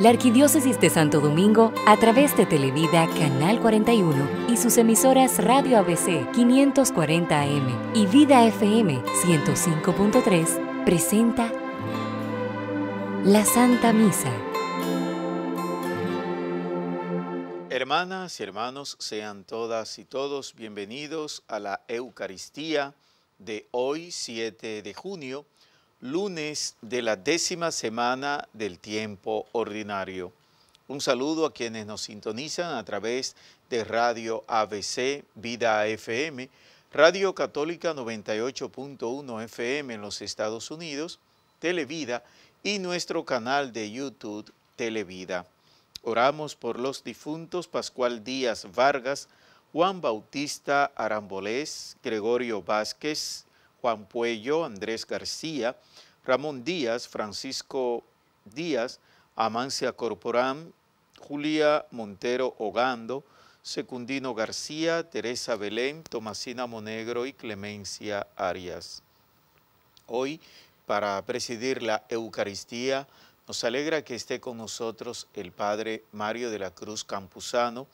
La Arquidiócesis de Santo Domingo, a través de Televida Canal 41 y sus emisoras Radio ABC 540 AM y Vida FM 105.3, presenta la Santa Misa. Hermanas y hermanos, sean todas y todos bienvenidos a la Eucaristía de hoy, 7 de junio lunes de la décima semana del tiempo ordinario. Un saludo a quienes nos sintonizan a través de Radio ABC Vida FM, Radio Católica 98.1 FM en los Estados Unidos, Televida y nuestro canal de YouTube Televida. Oramos por los difuntos Pascual Díaz Vargas, Juan Bautista Arambolés, Gregorio Vázquez, Juan Puello, Andrés García, Ramón Díaz, Francisco Díaz, Amancia Corporán, Julia Montero Ogando, Secundino García, Teresa Belén, Tomasina Monegro y Clemencia Arias. Hoy, para presidir la Eucaristía, nos alegra que esté con nosotros el Padre Mario de la Cruz Campuzano,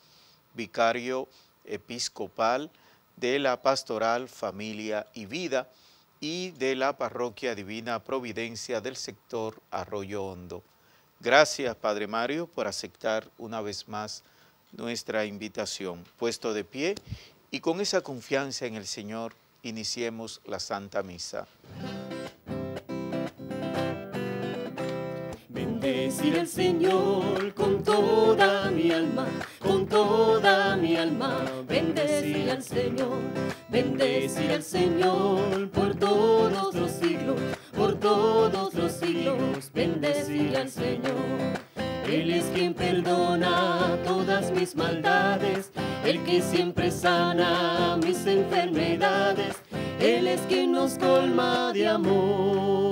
vicario episcopal de la Pastoral Familia y Vida, y de la Parroquia Divina Providencia del sector Arroyo Hondo. Gracias, Padre Mario, por aceptar una vez más nuestra invitación. Puesto de pie y con esa confianza en el Señor, iniciemos la Santa Misa. Bendecir al Señor con toda mi alma, con toda mi alma. Bendecir al Señor, bendecir al Señor por todos los siglos, por todos los siglos. Bendecir al Señor. Él es quien perdona todas mis maldades, el que siempre sana mis enfermedades. Él es quien nos colma de amor.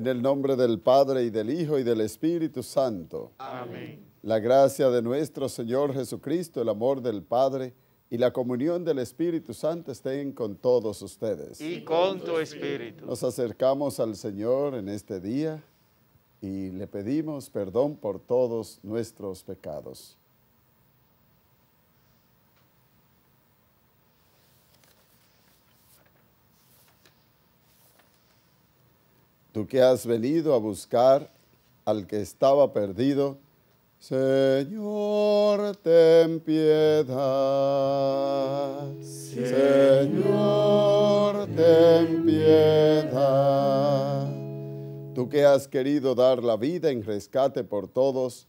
En el nombre del Padre y del Hijo y del Espíritu Santo. Amén. La gracia de nuestro Señor Jesucristo, el amor del Padre y la comunión del Espíritu Santo estén con todos ustedes. Y con tu espíritu. Nos acercamos al Señor en este día y le pedimos perdón por todos nuestros pecados. Tú que has venido a buscar al que estaba perdido, Señor, ten piedad. Señor, ten piedad. Tú que has querido dar la vida en rescate por todos,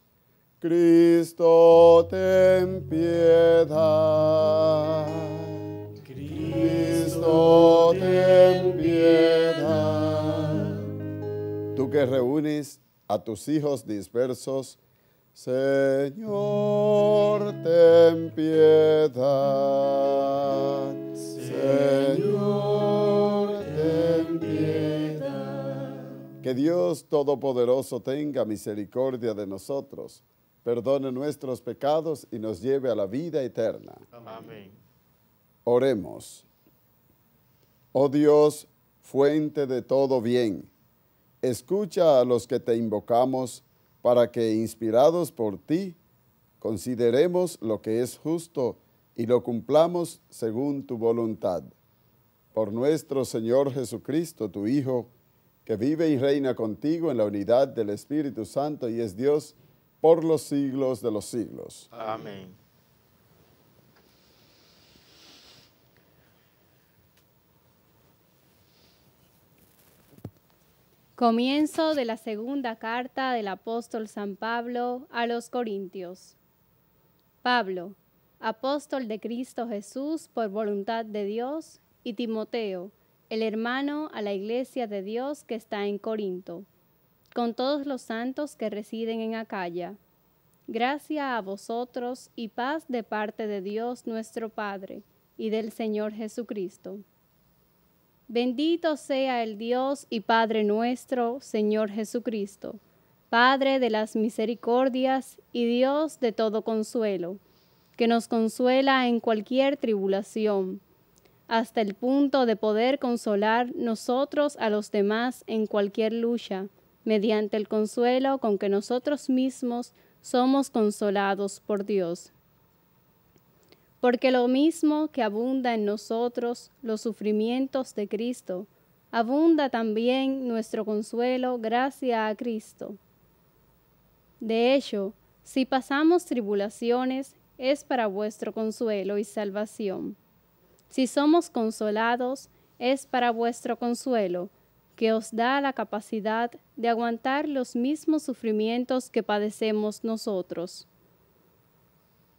Cristo, ten piedad. Cristo, ten piedad. Tú que reúnes a tus hijos dispersos, Señor, ten piedad. Señor, ten piedad. Que Dios Todopoderoso tenga misericordia de nosotros, perdone nuestros pecados y nos lleve a la vida eterna. Amén. Oremos. Oh Dios, fuente de todo bien, escucha a los que te invocamos para que, inspirados por ti, consideremos lo que es justo y lo cumplamos según tu voluntad. Por nuestro Señor Jesucristo, tu Hijo, que vive y reina contigo en la unidad del Espíritu Santo y es Dios por los siglos de los siglos. Amén. Comienzo de la segunda carta del apóstol San Pablo a los Corintios. Pablo, apóstol de Cristo Jesús por voluntad de Dios, y Timoteo, el hermano a la iglesia de Dios que está en Corinto, con todos los santos que residen en Acaya. Gracia a vosotros y paz de parte de Dios nuestro Padre y del Señor Jesucristo. Bendito sea el Dios y Padre nuestro, Señor Jesucristo, Padre de las misericordias y Dios de todo consuelo, que nos consuela en cualquier tribulación, hasta el punto de poder consolar nosotros a los demás en cualquier lucha, mediante el consuelo con que nosotros mismos somos consolados por Dios. Porque lo mismo que abunda en nosotros los sufrimientos de Cristo, abunda también nuestro consuelo gracias a Cristo. De hecho, si pasamos tribulaciones, es para vuestro consuelo y salvación. Si somos consolados, es para vuestro consuelo, que os da la capacidad de aguantar los mismos sufrimientos que padecemos nosotros.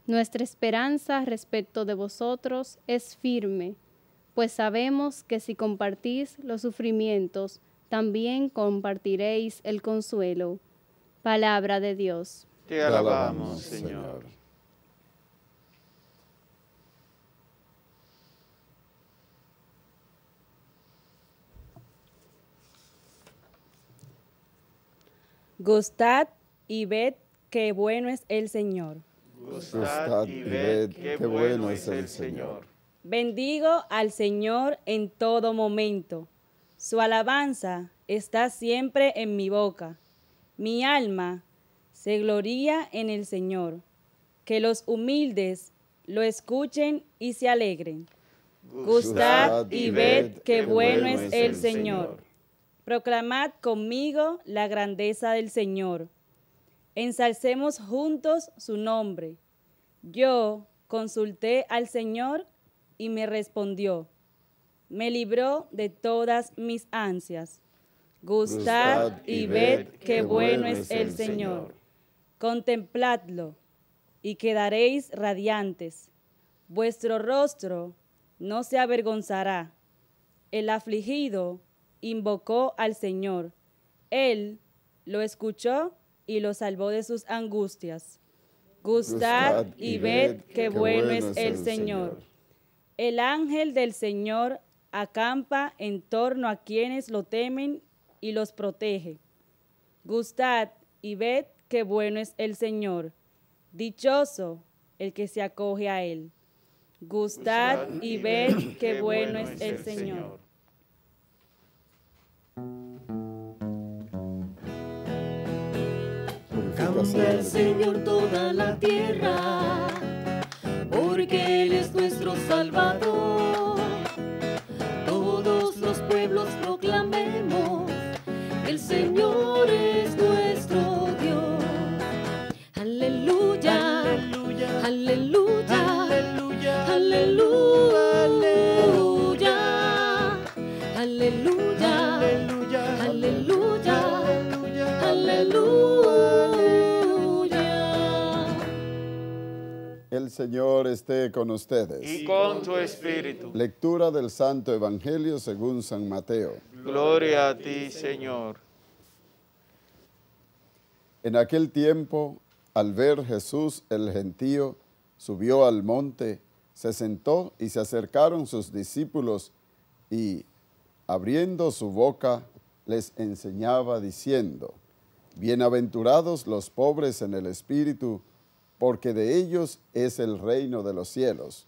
Nuestra esperanza respecto de vosotros es firme, pues sabemos que si compartís los sufrimientos, también compartiréis el consuelo. Palabra de Dios. Te alabamos, Señor. Gustad y ved qué bueno es el Señor. Gustad y ved qué bueno es el Señor. Bendigo al Señor en todo momento. Su alabanza está siempre en mi boca. Mi alma se gloría en el Señor. Que los humildes lo escuchen y se alegren. Gustad y ved qué bueno es el Señor. Proclamad conmigo la grandeza del Señor. Ensalcemos juntos su nombre. Yo consulté al Señor y me respondió. Me libró de todas mis ansias. Gustad y ved qué bueno es el Señor. Contempladlo y quedaréis radiantes. Vuestro rostro no se avergonzará. El afligido invocó al Señor. Él lo escuchó y lo salvó de sus angustias. Gustad y ved qué bueno es el Señor. El ángel del Señor acampa en torno a quienes lo temen y los protege. Gustad y ved qué bueno es el Señor. Dichoso el que se acoge a él. Gustad y ved qué bueno es el Señor. Canta el Señor toda la tierra, porque Él es nuestro Salvador. Todos los pueblos proclamemos, Señor esté con ustedes. Y con tu espíritu. Lectura del Santo Evangelio según San Mateo. Gloria a ti, Señor. En aquel tiempo, al ver Jesús el gentío, subió al monte, se sentó y se acercaron sus discípulos y, abriendo su boca, les enseñaba diciendo, Bienaventurados los pobres en el espíritu, porque de ellos es el reino de los cielos.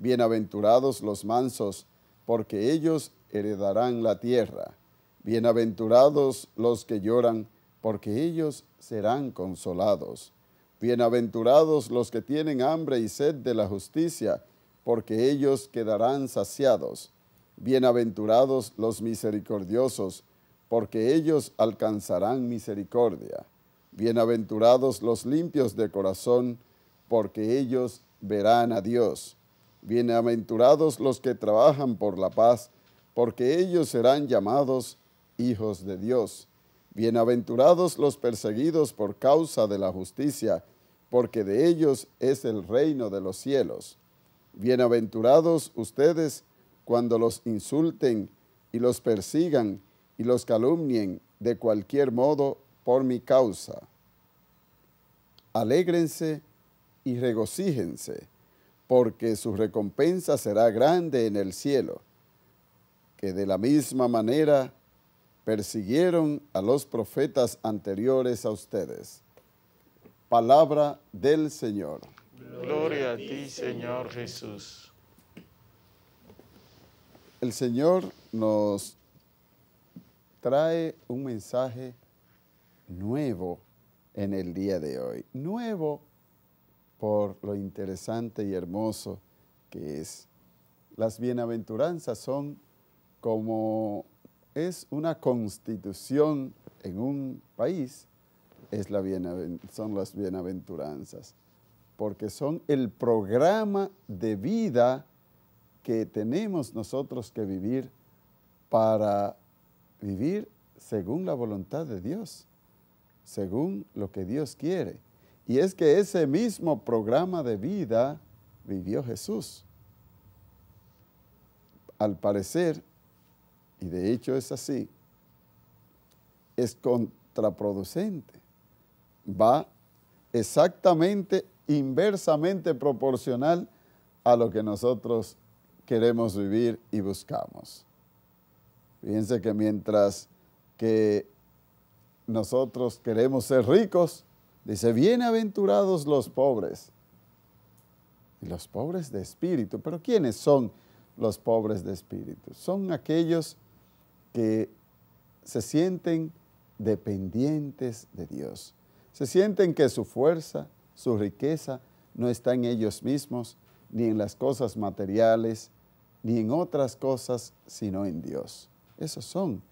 Bienaventurados los mansos, porque ellos heredarán la tierra. Bienaventurados los que lloran, porque ellos serán consolados. Bienaventurados los que tienen hambre y sed de la justicia, porque ellos quedarán saciados. Bienaventurados los misericordiosos, porque ellos alcanzarán misericordia. Bienaventurados los limpios de corazón, porque ellos verán a Dios. Bienaventurados los que trabajan por la paz, porque ellos serán llamados hijos de Dios. Bienaventurados los perseguidos por causa de la justicia, porque de ellos es el reino de los cielos. Bienaventurados ustedes cuando los insulten y los persigan y los calumnien de cualquier modo por mi causa. Alégrense y regocíjense, porque su recompensa será grande en el cielo, que de la misma manera persiguieron a los profetas anteriores a ustedes. Palabra del Señor. Gloria a ti, Señor Jesús. El Señor nos trae un mensaje nuevo en el día de hoy. Nuevo por lo interesante y hermoso que es. Las bienaventuranzas son como es una constitución en un país, es la son las bienaventuranzas, porque son el programa de vida que tenemos nosotros que vivir para vivir según la voluntad de Dios, según lo que Dios quiere. Y es que ese mismo programa de vida vivió Jesús. Al parecer, y de hecho es así, es contraproducente. Va exactamente inversamente proporcional a lo que nosotros queremos vivir y buscamos. Fíjense que mientras que nosotros queremos ser ricos, dice, bienaventurados los pobres. Y los pobres de espíritu. Pero ¿quiénes son los pobres de espíritu? Son aquellos que se sienten dependientes de Dios. Se sienten que su fuerza, su riqueza no está en ellos mismos, ni en las cosas materiales, ni en otras cosas, sino en Dios. Esos son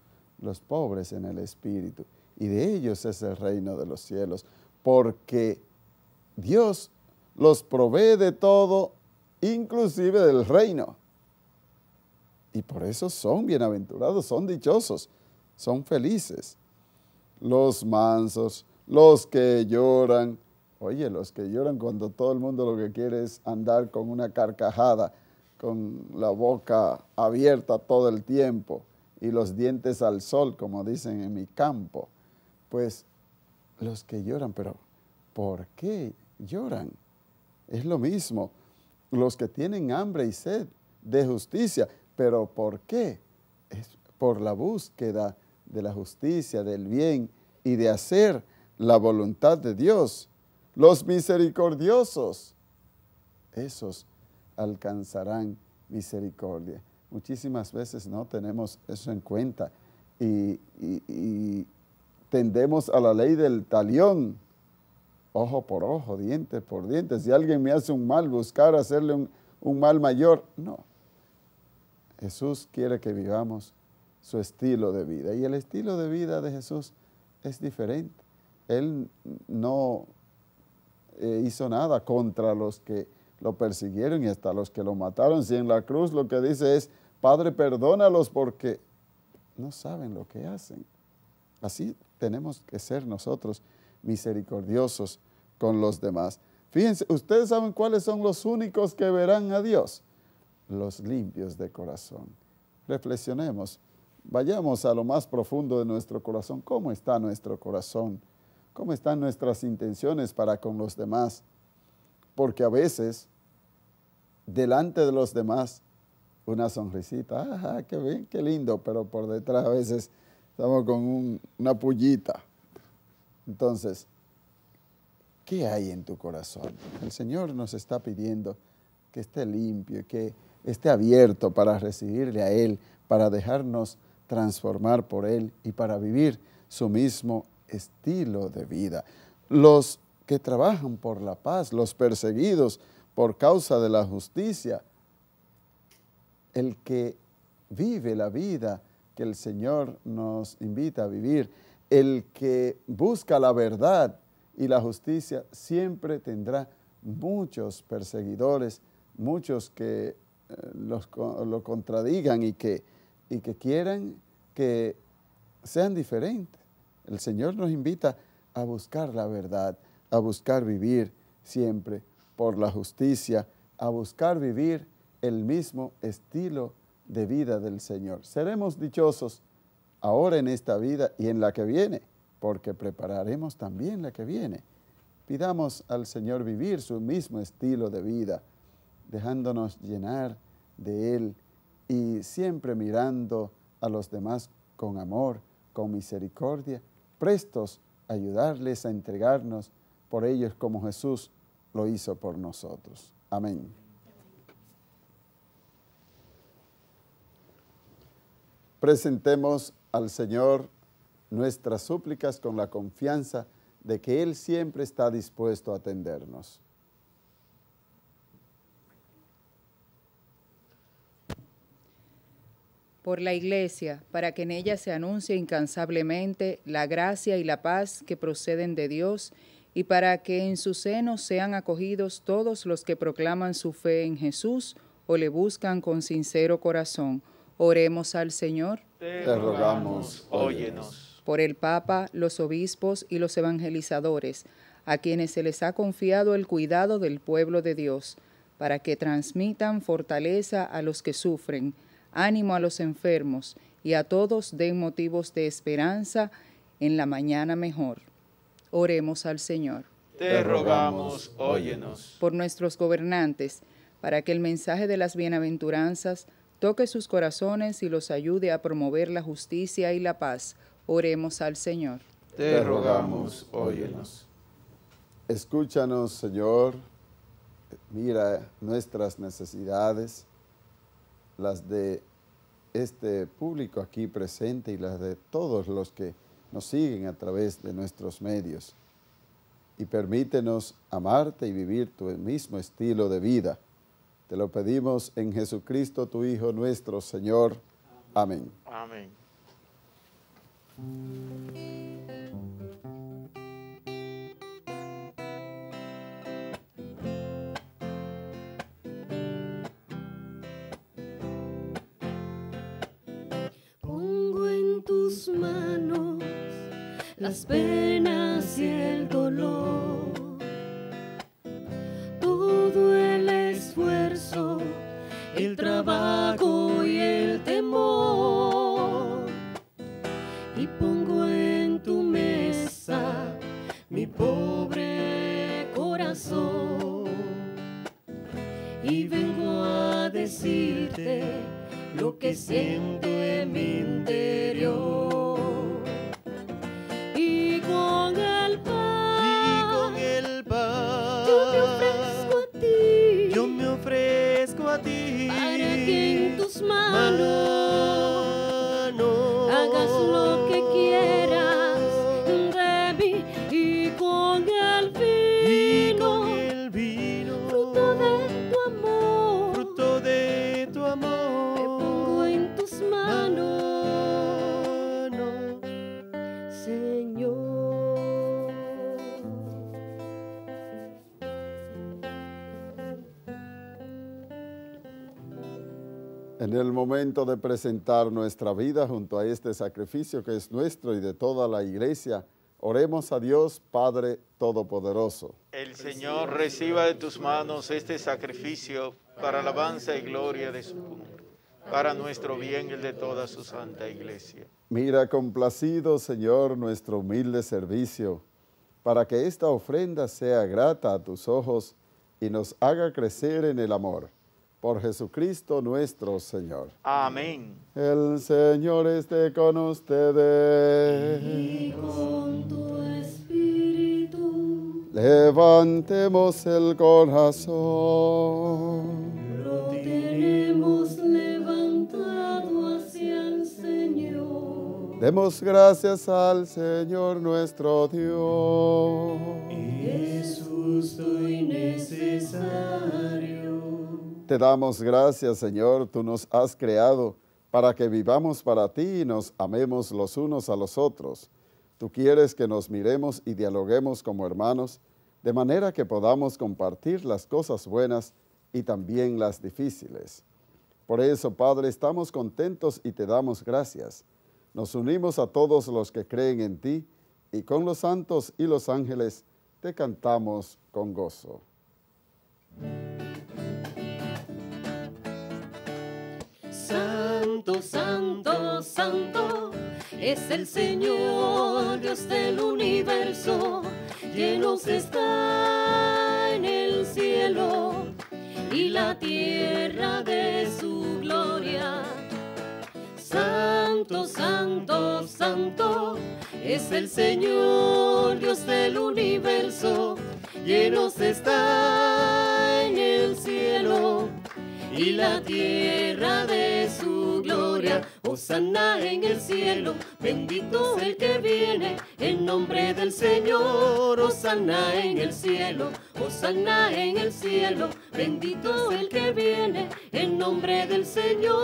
los pobres en el espíritu. Y de ellos es el reino de los cielos, porque Dios los provee de todo, inclusive del reino. Y por eso son bienaventurados, son dichosos, son felices. Los mansos, los que lloran. Oye, los que lloran cuando todo el mundo lo que quiere es andar con una carcajada, con la boca abierta todo el tiempo y los dientes al sol, como dicen en mi campo. Pues los que lloran, pero ¿por qué lloran? Es lo mismo. Los que tienen hambre y sed de justicia, pero ¿por qué? Es por la búsqueda de la justicia, del bien y de hacer la voluntad de Dios. Los misericordiosos, esos alcanzarán misericordia. Muchísimas veces no tenemos eso en cuenta y, tendemos a la ley del talión, ojo por ojo, diente por diente. Si alguien me hace un mal, buscar hacerle un, un mal mayor. No. Jesús quiere que vivamos su estilo de vida. Y el estilo de vida de Jesús es diferente. Él no eh, hizo nada contra los que lo persiguieron y hasta los que lo mataron. Si en la cruz lo que dice es, Padre, perdónalos porque no saben lo que hacen. Así tenemos que ser nosotros misericordiosos con los demás. Fíjense, ustedes saben cuáles son los únicos que verán a Dios, los limpios de corazón. Reflexionemos, vayamos a lo más profundo de nuestro corazón. ¿Cómo está nuestro corazón? ¿Cómo están nuestras intenciones para con los demás? Porque a veces, delante de los demás, una sonrisita, ajá, qué bien, qué lindo, pero por detrás a veces estamos con una pullita. Entonces, ¿qué hay en tu corazón? El Señor nos está pidiendo que esté limpio, que esté abierto para recibirle a Él, para dejarnos transformar por Él y para vivir su mismo estilo de vida. Los que trabajan por la paz, los perseguidos por causa de la justicia, el que vive la vida que el Señor nos invita a vivir, el que busca la verdad y la justicia, siempre tendrá muchos perseguidores, muchos que eh, lo contradigan y que, y que quieran que sean diferentes. El Señor nos invita a buscar la verdad, a buscar vivir siempre por la justicia, a buscar vivir el mismo estilo de vida del Señor. Seremos dichosos ahora en esta vida y en la que viene, porque prepararemos también la que viene. Pidamos al Señor vivir su mismo estilo de vida, dejándonos llenar de Él y siempre mirando a los demás con amor, con misericordia prestos a ayudarles a entregarnos por ellos como Jesús lo hizo por nosotros. Amén. Presentemos al Señor nuestras súplicas con la confianza de que Él siempre está dispuesto a atendernos. por la Iglesia, para que en ella se anuncie incansablemente la gracia y la paz que proceden de Dios, y para que en su seno sean acogidos todos los que proclaman su fe en Jesús o le buscan con sincero corazón. Oremos al Señor. Te rogamos, óyenos. Por el Papa, los obispos y los evangelizadores, a quienes se les ha confiado el cuidado del pueblo de Dios, para que transmitan fortaleza a los que sufren, ánimo a los enfermos y a todos den motivos de esperanza en la mañana mejor. Oremos al Señor. Te rogamos, óyenos. Por nuestros gobernantes, para que el mensaje de las bienaventuranzas toque sus corazones y los ayude a promover la justicia y la paz. Oremos al Señor. Te rogamos, óyenos. Escúchanos, Señor. Mira nuestras necesidades las de este público aquí presente y las de todos los que nos siguen a través de nuestros medios. Y permítenos amarte y vivir tu mismo estilo de vida. Te lo pedimos en Jesucristo, tu Hijo nuestro Señor. Amén. Amén. las penas y el dolor, lo que siento en mi interior. Momento de presentar nuestra vida junto a este sacrificio que es nuestro y de toda la iglesia, oremos a Dios Padre Todopoderoso. El Señor reciba de tus manos este sacrificio para alabanza y gloria de su nombre, para nuestro bien y el de toda su santa iglesia. Mira complacido, Señor, nuestro humilde servicio, para que esta ofrenda sea grata a tus ojos y nos haga crecer en el amor por Jesucristo nuestro Señor. Amén. El Señor esté con ustedes. Y con tu espíritu. Levantemos el corazón. Lo tenemos levantado hacia el Señor. Demos gracias al Señor nuestro Dios. es justo y necesario te damos gracias, Señor, tú nos has creado para que vivamos para ti y nos amemos los unos a los otros. Tú quieres que nos miremos y dialoguemos como hermanos, de manera que podamos compartir las cosas buenas y también las difíciles. Por eso, Padre, estamos contentos y te damos gracias. Nos unimos a todos los que creen en ti y con los santos y los ángeles te cantamos con gozo. Santo, santo, santo, es el Señor, Dios del universo, llenos está en el cielo y la tierra de su gloria. Santo, santo, santo, es el Señor, Dios del universo, llenos está en el cielo y la tierra de Osana en el cielo, bendito el que viene, en nombre del Señor. Osana en el cielo, Osana en el cielo, bendito el que viene, en nombre del Señor.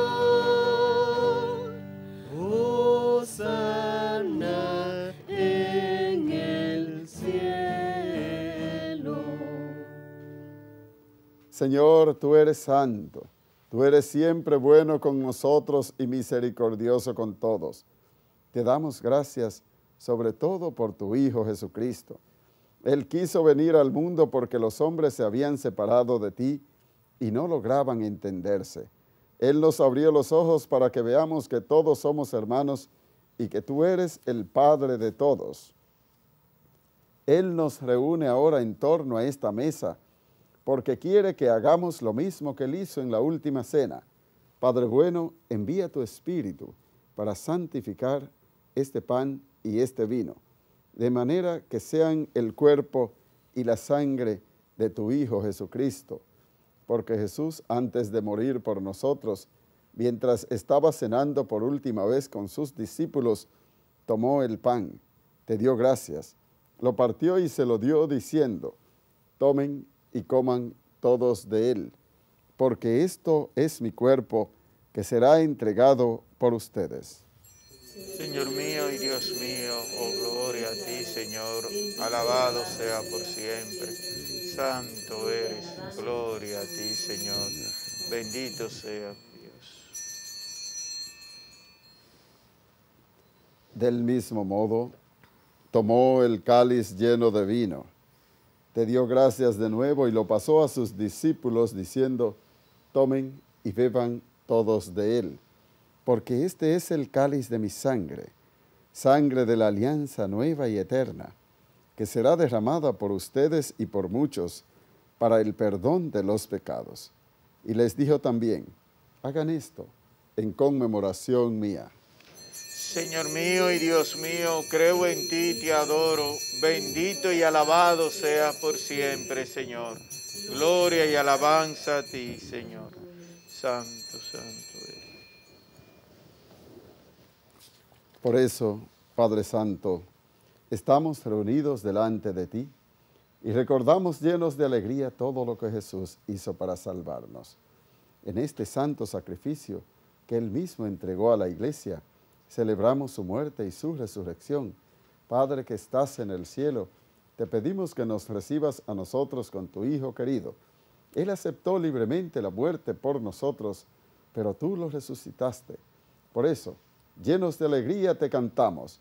Osana en el cielo. Señor, tú eres santo. Tú eres siempre bueno con nosotros y misericordioso con todos. Te damos gracias sobre todo por tu Hijo Jesucristo. Él quiso venir al mundo porque los hombres se habían separado de ti y no lograban entenderse. Él nos abrió los ojos para que veamos que todos somos hermanos y que tú eres el Padre de todos. Él nos reúne ahora en torno a esta mesa porque quiere que hagamos lo mismo que él hizo en la última cena. Padre bueno, envía tu Espíritu para santificar este pan y este vino, de manera que sean el cuerpo y la sangre de tu Hijo Jesucristo. Porque Jesús, antes de morir por nosotros, mientras estaba cenando por última vez con sus discípulos, tomó el pan, te dio gracias, lo partió y se lo dio diciendo, tomen y coman todos de él, porque esto es mi cuerpo que será entregado por ustedes. Señor mío y Dios mío, oh gloria a ti, Señor, alabado sea por siempre. Santo eres, gloria a ti, Señor. Bendito sea Dios. Del mismo modo, tomó el cáliz lleno de vino te dio gracias de nuevo y lo pasó a sus discípulos diciendo, tomen y beban todos de él, porque este es el cáliz de mi sangre, sangre de la alianza nueva y eterna, que será derramada por ustedes y por muchos para el perdón de los pecados. Y les dijo también, hagan esto en conmemoración mía. Señor mío y Dios mío, creo en ti, te adoro. Bendito y alabado sea por siempre, Señor. Gloria y alabanza a ti, Señor. Santo, santo eres. Por eso, Padre Santo, estamos reunidos delante de ti y recordamos llenos de alegría todo lo que Jesús hizo para salvarnos. En este santo sacrificio que Él mismo entregó a la iglesia, celebramos su muerte y su resurrección. Padre que estás en el cielo, te pedimos que nos recibas a nosotros con tu Hijo querido. Él aceptó libremente la muerte por nosotros, pero tú lo resucitaste. Por eso, llenos de alegría, te cantamos.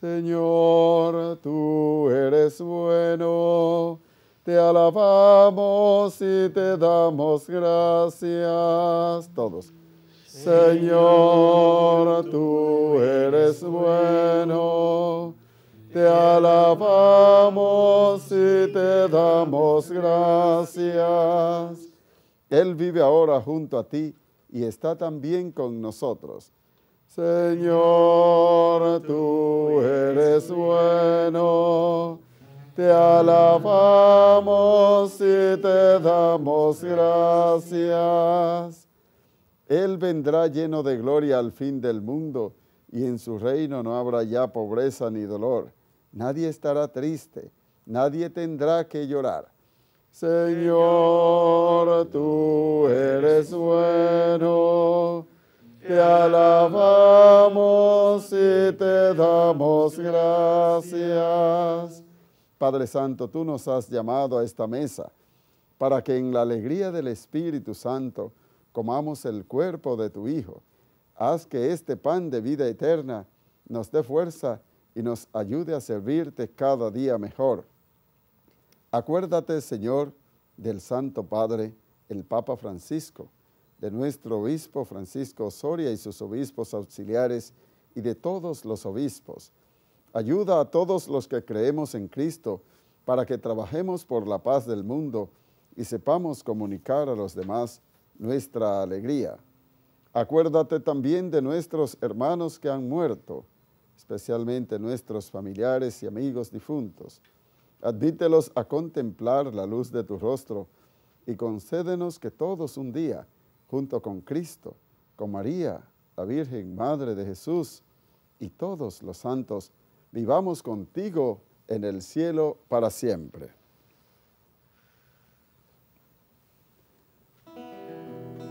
Señor, tú eres bueno, te alabamos y te damos gracias. Todos. Señor, tú eres bueno, te alabamos y te damos gracias. Él vive ahora junto a ti y está también con nosotros. Señor, tú eres bueno, te alabamos y te damos gracias. Él vendrá lleno de gloria al fin del mundo y en su reino no habrá ya pobreza ni dolor. Nadie estará triste, nadie tendrá que llorar. Señor, tú eres bueno, te alabamos y te damos gracias. Padre Santo, tú nos has llamado a esta mesa para que en la alegría del Espíritu Santo comamos el cuerpo de tu Hijo. Haz que este pan de vida eterna nos dé fuerza y nos ayude a servirte cada día mejor. Acuérdate, Señor, del Santo Padre, el Papa Francisco, de nuestro obispo Francisco Osoria y sus obispos auxiliares y de todos los obispos. Ayuda a todos los que creemos en Cristo para que trabajemos por la paz del mundo y sepamos comunicar a los demás nuestra alegría. Acuérdate también de nuestros hermanos que han muerto, especialmente nuestros familiares y amigos difuntos. Advítelos a contemplar la luz de tu rostro y concédenos que todos un día, junto con Cristo, con María, la Virgen Madre de Jesús y todos los santos, vivamos contigo en el cielo para siempre.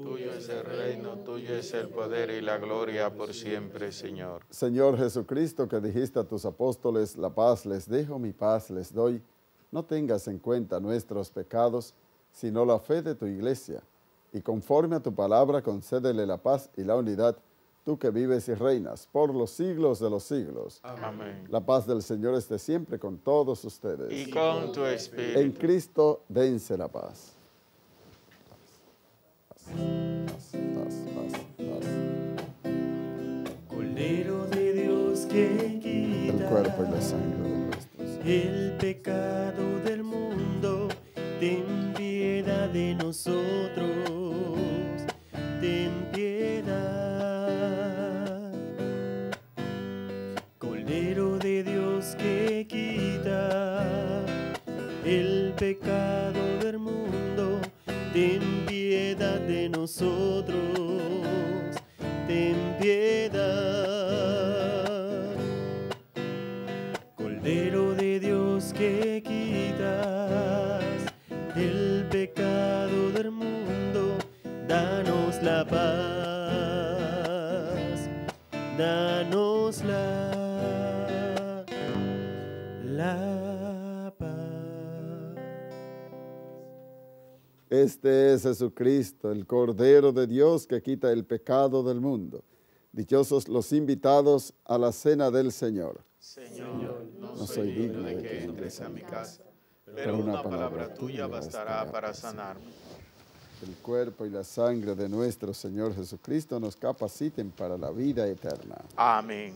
Tuyo es el reino, tuyo es el poder y la gloria por siempre, Señor. Señor Jesucristo, que dijiste a tus apóstoles, la paz les dejo, mi paz les doy, no tengas en cuenta nuestros pecados, sino la fe de tu iglesia, y conforme a tu palabra concédele la paz y la unidad, tú que vives y reinas por los siglos de los siglos. Amén. La paz del Señor esté siempre con todos ustedes. Y con tu En espíritu. Cristo dense la paz. Paz, paz, paz, paz, paz. Cordero de Dios que El quita cuerpo y la sangre de nuestros. el pecado del mundo, ten piedad de nosotros, es Jesucristo, el Cordero de Dios que quita el pecado del mundo. Dichosos los invitados a la cena del Señor. Señor, no soy digno de que entres a mi casa, pero una palabra tuya bastará para sanarme. El cuerpo y la sangre de nuestro Señor Jesucristo nos capaciten para la vida eterna. Amén.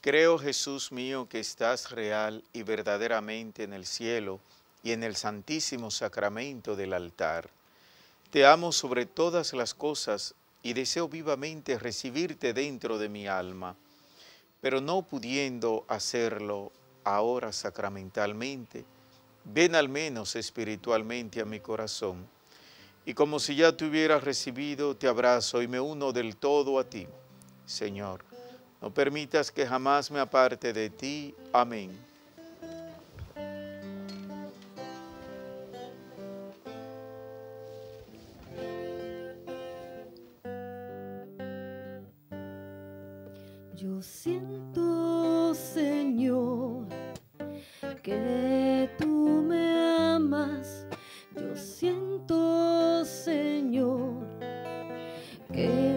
Creo, Jesús mío, que estás real y verdaderamente en el cielo y en el santísimo sacramento del altar. Te amo sobre todas las cosas y deseo vivamente recibirte dentro de mi alma, pero no pudiendo hacerlo ahora sacramentalmente, ven al menos espiritualmente a mi corazón. Y como si ya te hubieras recibido, te abrazo y me uno del todo a ti. Señor, no permitas que jamás me aparte de ti. Amén. Que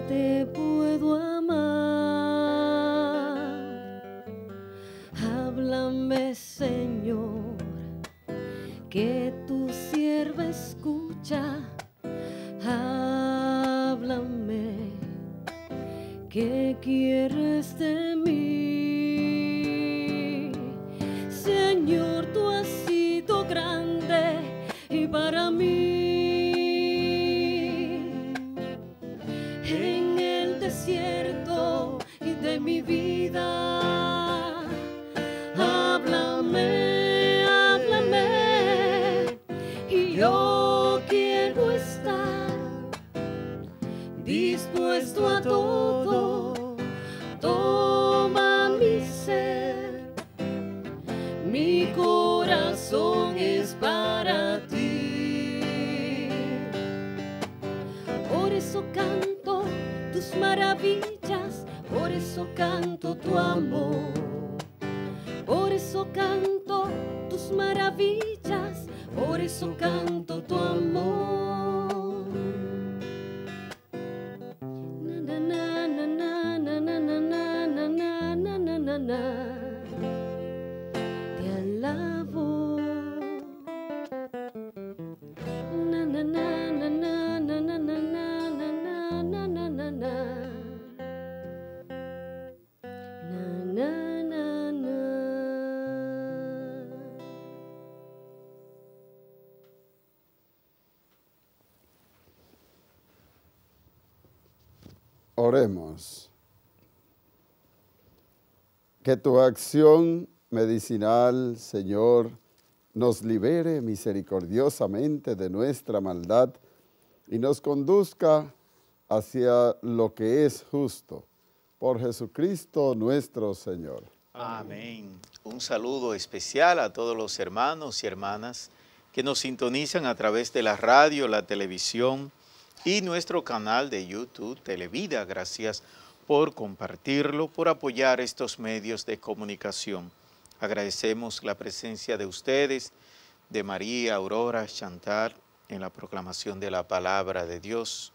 eso canto tus maravillas, por eso canto tu amor. Que tu acción medicinal, Señor, nos libere misericordiosamente de nuestra maldad y nos conduzca hacia lo que es justo. Por Jesucristo nuestro Señor. Amén. Un saludo especial a todos los hermanos y hermanas que nos sintonizan a través de la radio, la televisión y nuestro canal de YouTube Televida. Gracias por compartirlo, por apoyar estos medios de comunicación. Agradecemos la presencia de ustedes, de María, Aurora, Chantal, en la proclamación de la palabra de Dios.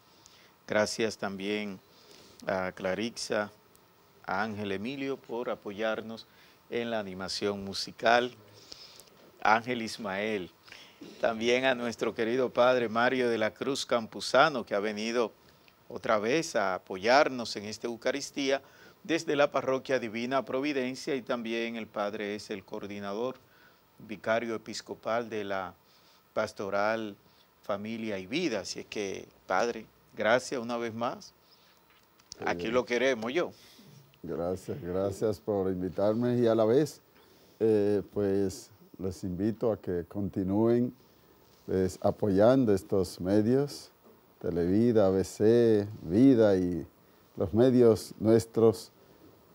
Gracias también a Clarixa, a Ángel Emilio por apoyarnos en la animación musical, Ángel Ismael, también a nuestro querido padre Mario de la Cruz Campuzano, que ha venido otra vez a apoyarnos en esta Eucaristía desde la Parroquia Divina Providencia y también el padre es el coordinador, vicario episcopal de la Pastoral Familia y Vida. Así es que, padre, gracias una vez más. Aquí lo queremos yo. Gracias, gracias por invitarme y a la vez, eh, pues les invito a que continúen pues, apoyando estos medios, Televida, ABC, Vida y los medios nuestros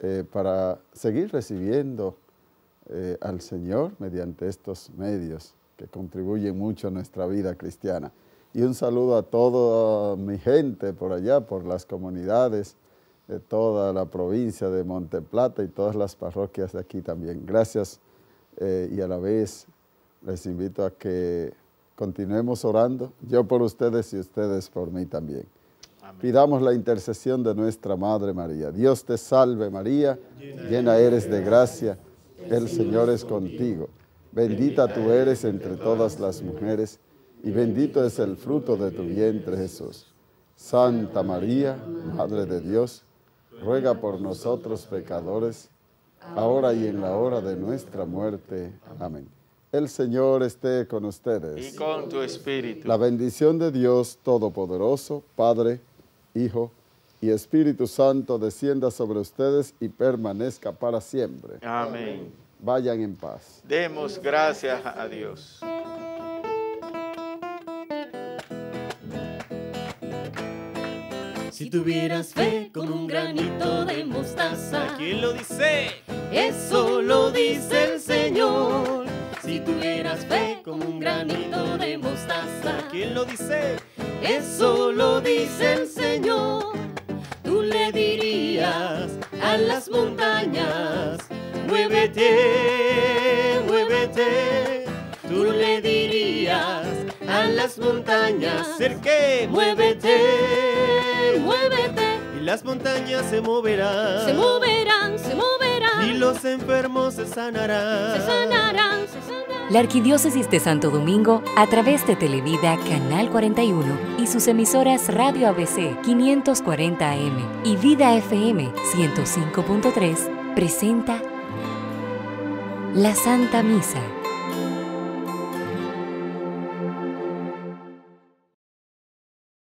eh, para seguir recibiendo eh, al Señor mediante estos medios que contribuyen mucho a nuestra vida cristiana. Y un saludo a toda mi gente por allá, por las comunidades de toda la provincia de Monteplata y todas las parroquias de aquí también. Gracias eh, y a la vez les invito a que continuemos orando, yo por ustedes y ustedes por mí también. Pidamos la intercesión de nuestra Madre María. Dios te salve María, llena eres de gracia, el Señor es contigo. Bendita tú eres entre todas las mujeres y bendito es el fruto de tu vientre Jesús. Santa María, Madre de Dios, ruega por nosotros pecadores, ahora y en la hora de nuestra muerte. Amén. El Señor esté con ustedes. Y con tu espíritu. La bendición de Dios Todopoderoso, Padre, Hijo y Espíritu Santo descienda sobre ustedes y permanezca para siempre. Amén. Vayan en paz. Demos gracias a Dios. Si tuvieras fe con un granito de mostaza, ¿Quién lo dice? eso lo dice el Señor. Si tuvieras fe con un granito de mostaza, ¿Quién lo dice? eso lo dice el Señor. Tú le dirías a las montañas, muévete, muévete. Tú le dirías a las montañas, ¿Ser qué? muévete, muévete. Y las montañas se moverán. Se moverán, se moverán. Y los enfermos se sanarán. se sanarán, se sanarán. La Arquidiócesis de Santo Domingo, a través de Televida Canal 41 y sus emisoras Radio ABC 540 AM y Vida FM 105.3, presenta la Santa Misa